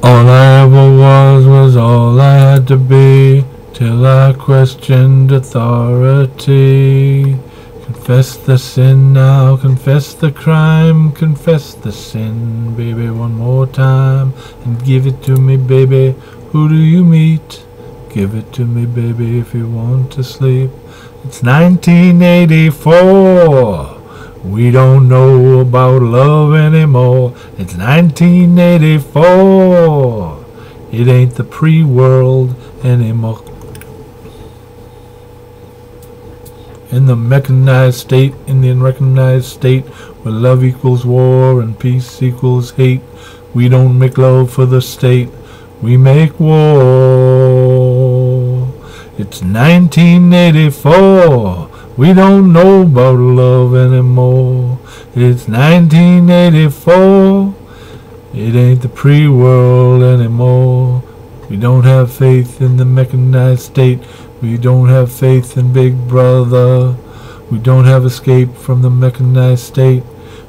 All I ever was was all I had to be, till I questioned authority. Confess the sin now, confess the crime, confess the sin, baby, one more time, and give it to me, baby. Who do you meet? Give it to me, baby, if you want to sleep. It's 1984. We don't know about love anymore. It's 1984. It ain't the pre-world anymore. In the mechanized state, in the unrecognized state, where love equals war and peace equals hate, we don't make love for the state, we make war. It's 1984. We don't know about love anymore. It's 1984. It ain't the pre-world anymore. We don't have faith in the mechanized state. We don't have faith in Big Brother. We don't have escape from the mechanized state.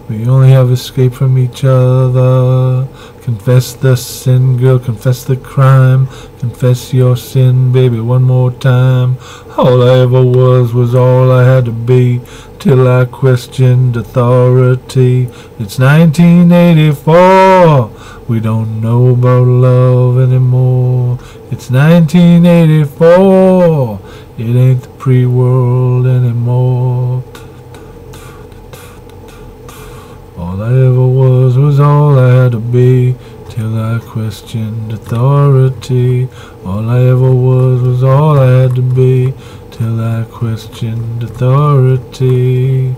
We only have escape from each other. Confess the sin, girl, confess the crime. Confess your sin, baby, one more time. All I ever was was all I had to be, till I questioned authority. It's 1984. We don't know about love anymore. It's 1984. It ain't the pre-world anymore. All I questioned authority. All I ever was was all I had to be, till I questioned authority.